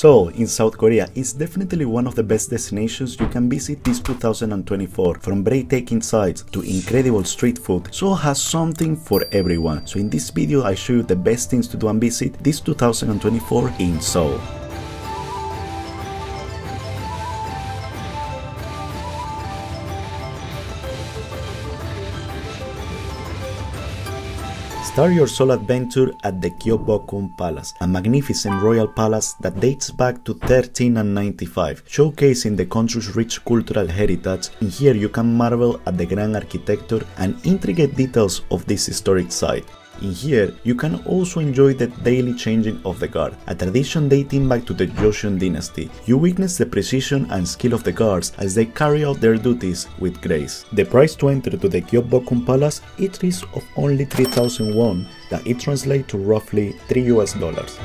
Seoul in South Korea is definitely one of the best destinations you can visit this 2024. From breathtaking sights to incredible street food, Seoul has something for everyone. So in this video I show you the best things to do and visit this 2024 in Seoul. Start your Seoul adventure at the Gyeongbokgung Palace, a magnificent royal palace that dates back to 1395, showcasing the country's rich cultural heritage. In here you can marvel at the grand architecture and intricate details of this historic site. In here, you can also enjoy the daily changing of the guard, a tradition dating back to the Joseon dynasty. You witness the precision and skill of the guards as they carry out their duties with grace. The price to enter to the Gyeongbokgung Palace it is of only 3000 won, that it translates to roughly 3 US dollars.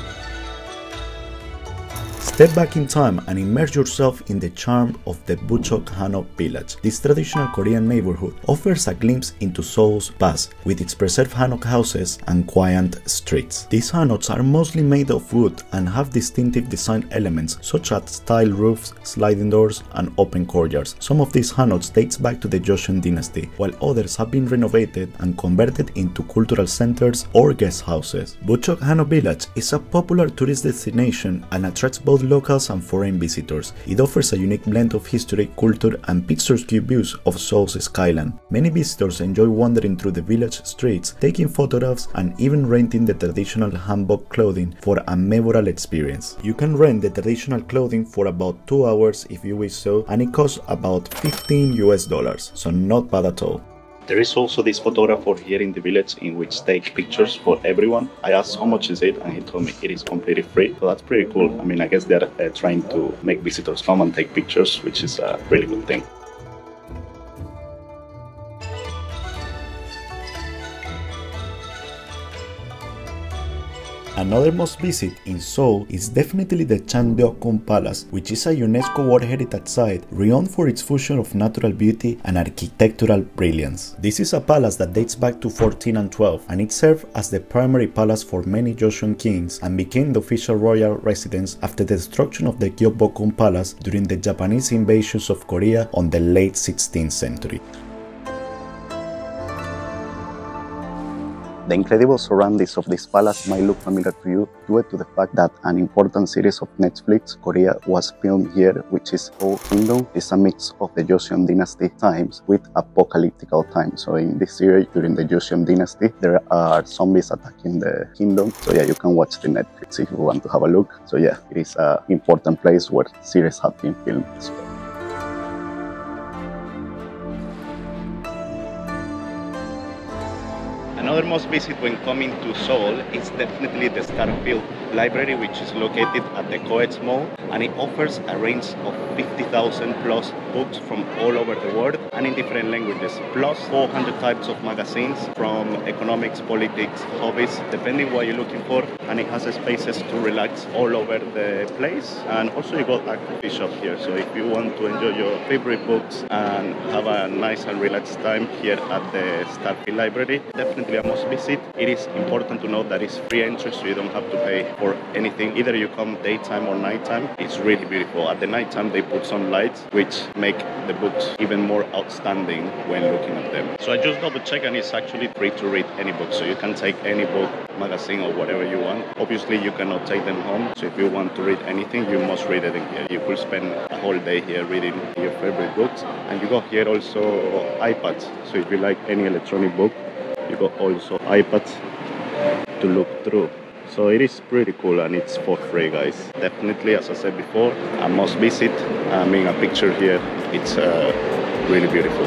Step back in time and immerse yourself in the charm of the Bukchon Hanok village. This traditional Korean neighborhood offers a glimpse into Seoul's past with its preserved Hanok houses and quiet streets. These Hanoks are mostly made of wood and have distinctive design elements such as tile roofs, sliding doors, and open courtyards. Some of these Hanoks dates back to the Joseon dynasty, while others have been renovated and converted into cultural centers or guest houses. Bukchon Hanok village is a popular tourist destination and attracts both locals and foreign visitors. It offers a unique blend of history, culture, and picturesque views of Seoul's skyline. Many visitors enjoy wandering through the village streets, taking photographs, and even renting the traditional hanbok clothing for a memorable experience. You can rent the traditional clothing for about 2 hours if you wish so, and it costs about 15 US dollars, so not bad at all. There is also this photographer here in the village in which take pictures for everyone. I asked how much is it and he told me it is completely free. So that's pretty cool. I mean, I guess they're uh, trying to make visitors come and take pictures, which is a really good thing. Another must visit in Seoul is definitely the Changdeokgung Palace, which is a UNESCO World Heritage Site renowned for its fusion of natural beauty and architectural brilliance. This is a palace that dates back to 1412 and it served as the primary palace for many Joseon kings and became the official royal residence after the destruction of the Gyeongbokgung Palace during the Japanese invasions of Korea on the late 16th century. The incredible surroundings of this palace might look familiar to you due to the fact that an important series of Netflix, Korea, was filmed here, which is Old Kingdom. It's a mix of the Joseon dynasty times with apocalyptic times. So in this series, during the Joseon dynasty, there are zombies attacking the kingdom. So yeah, you can watch the Netflix if you want to have a look. So yeah, it is an important place where series have been filmed as well. Another must visit when coming to Seoul is definitely the Starfield Library, which is located at the COEX Mall, and it offers a range of 50,000 plus books from all over the world and in different languages, plus 400 types of magazines from economics, politics, hobbies, depending what you're looking for, and it has spaces to relax all over the place. And also you got a coffee shop here, so if you want to enjoy your favorite books and have a nice and relaxed time here at the Starfield Library, definitely must visit. It is important to note that it's free entry, so you don't have to pay for anything. Either you come daytime or nighttime. It's really beautiful. At the nighttime, they put some lights, which make the books even more outstanding when looking at them. So I just double check, and it's actually free to read any book. So you can take any book, magazine, or whatever you want. Obviously, you cannot take them home. So if you want to read anything, you must read it in here. You could spend a whole day here reading your favorite books. And you got here also iPads. So if you like any electronic book, you got also iPads to look through. So it is pretty cool and it's for free guys. Definitely as i said before i must visit. I mean a picture here. It's uh, really beautiful.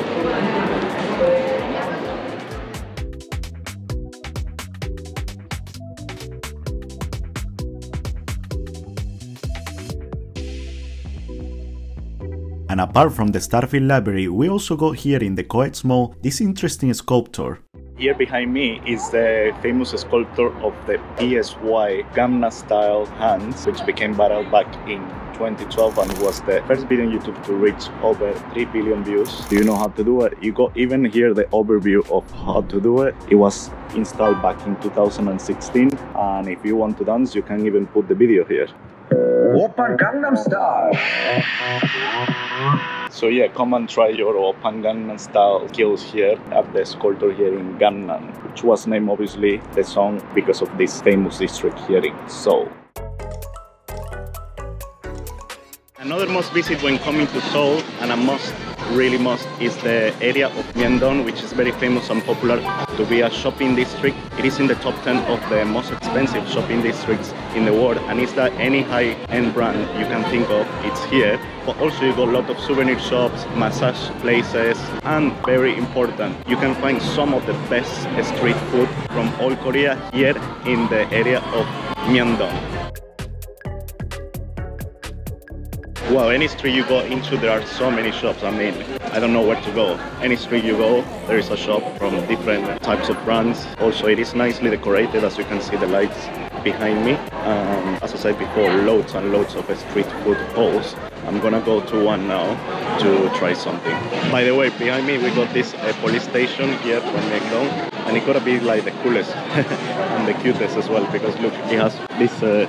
And apart from the Starfield Library, we also got here in the COEX Mall this interesting sculpture here behind me is the famous sculpture of the PSY Gangnam style hands, which became viral back in 2012 and was the first video on YouTube to reach over 3 billion views. Do you know how to do it? You got even here the overview of how to do it. It was installed back in 2016 and if you want to dance you can even put the video here. Oppa Gangnam Style. So yeah, come and try your Oppa Gangnam Style skills here at the sculpture here in Gangnam, which was named obviously the song because of this famous district here in Seoul. Another must visit when coming to Seoul, and a must, really must, is the area of Myeongdong, which is very famous and popular to be a shopping district. It is in the top 10 of the most expensive shopping districts in the world, and it's that any high-end brand you can think of, it's here. But also you got a lot of souvenir shops, massage places, and very important, you can find some of the best street food from all Korea here in the area of Myeongdong. Wow, any street you go into, there are so many shops. I mean, I don't know where to go. Any street you go, there is a shop from different types of brands. Also, it is nicely decorated, as you can see the lights behind me. Um, as I said before, loads and loads of street food halls. I'm gonna go to one now to try something. By the way, behind me we got this uh, police station here from Myeongdong and it gotta be like the coolest and the cutest as well because look, it has this uh,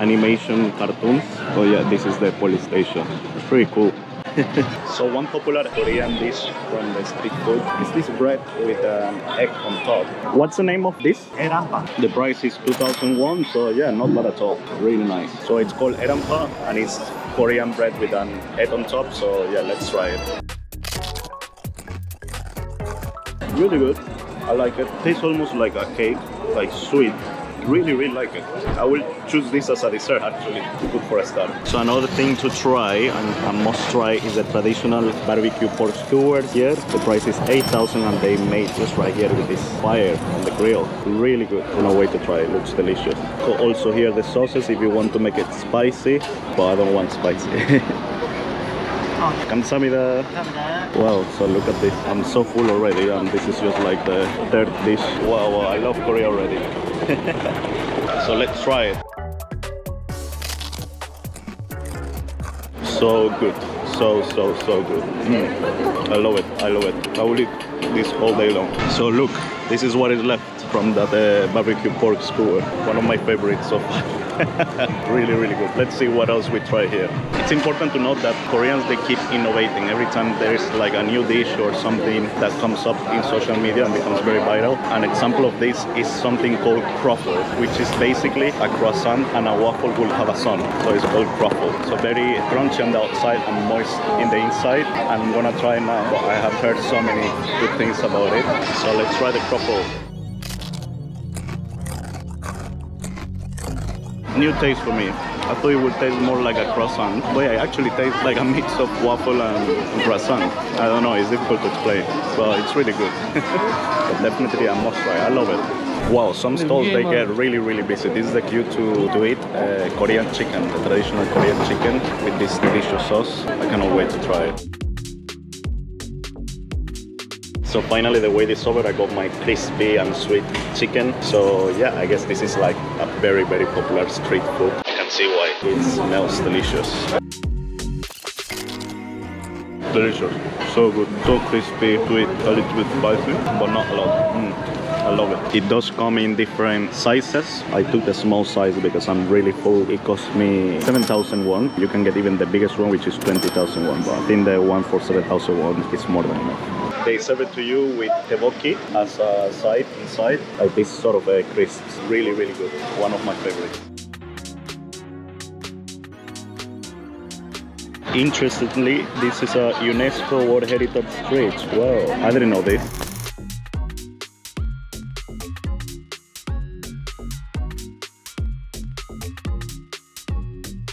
animation cartoons. Oh yeah, this is the police station. Pretty cool. so one popular Korean dish from the street food is this bread with an egg on top. What's the name of this? Erampa. The price is 2001, so yeah, not bad at all. Really nice. So it's called erampa and it's Korean bread with an egg on top. So yeah, let's try it. Really good. I like it. Tastes almost like a cake, like sweet really, really like it. I will choose this as a dessert actually, good for a start. So another thing to try and a must try is the traditional barbecue pork skewer here. The price is 8,000 and they made just right here with this fire on the grill. Really good. No way to try it, looks delicious. So also here the sauces if you want to make it spicy, but I don't want spicy. Kamsamida. Wow, so look at this. I'm so full already and this is just like the third dish. Wow, wow I love Korea already. so let's try it. So good. So, so, so good. Mm. I love it. I love it. I will eat this all day long. So look, this is what is left from that uh, barbecue pork skewer. One of my favorites so far. really, really good. Let's see what else we try here. It's important to note that Koreans, they keep innovating. Every time there's like a new dish or something that comes up in social media and becomes very viral. An example of this is something called croffle, which is basically a croissant and a waffle will have a sun. So it's called croffle. So very crunchy on the outside and moist in the inside. I'm gonna try now. I have heard so many good things about it. So let's try the croffle. New taste for me. I thought it would taste more like a croissant, but yeah, it actually tastes like a mix of waffle and, and croissant. I don't know, it's difficult to explain, but it's really good. but definitely a must try. I love it. Wow, some stalls they get really really busy. This is the queue to, to eat uh, Korean chicken, the traditional Korean chicken with this delicious sauce. I cannot wait to try it. So finally the wait is over. I got my crispy and sweet chicken. So yeah, I guess this is like a very very popular street food. You can see why. It smells delicious. Delicious. So good. So crispy, sweet, a little bit spicy, but not a lot. Mm. I love it. It does come in different sizes. I took the small size because I'm really full. It cost me 7,000 won. You can get even the biggest one, which is 20,000 won. But I think the one for 7,000 won is more than enough. They serve it to you with tteokbokki as a side inside. Like this sort of a crisp. Really, really good. One of my favorites. Interestingly, this is a UNESCO World Heritage Street. Wow, I didn't know this.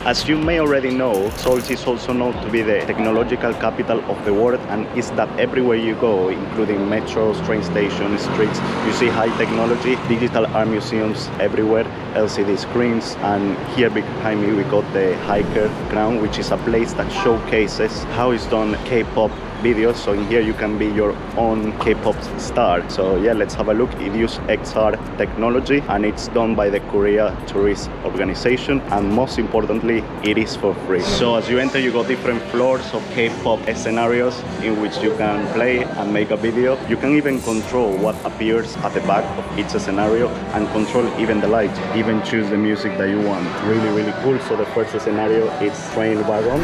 As you may already know, Seoul is also known to be the technological capital of the world and is that everywhere you go, including metros, train stations, streets, you see high technology, digital art museums everywhere, LCD screens, and here behind me we got the HiKR Ground, which is a place that showcases how is done K-pop videos. So in here you can be your own K-pop star. So yeah, let's have a look. It uses XR technology and it's done by the Korea Tourist Organization. And most importantly, it is for free. So as you enter, you got different floors of K-pop scenarios in which you can play and make a video. You can even control what appears at the back of each scenario and control even the lights. Even choose the music that you want. Really, really cool. So the first scenario is Train Wagon.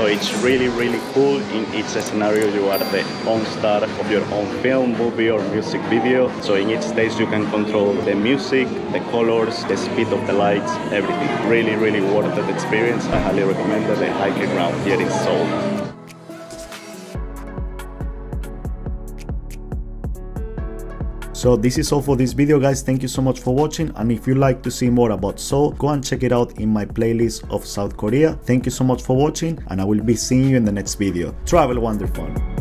So it's really, really cool. In each scenario, you are the own star of your own film, movie, or music video. So in each stage, you can control the music, the colors, the speed of the lights, everything. Really, really worth the experience. I highly recommend. The HiKR Ground here in Seoul. So this is all for this video guys, thank you so much for watching and if you like to see more about Seoul, go and check it out in my playlist of South Korea. Thank you so much for watching and I will be seeing you in the next video. Travel wonderful!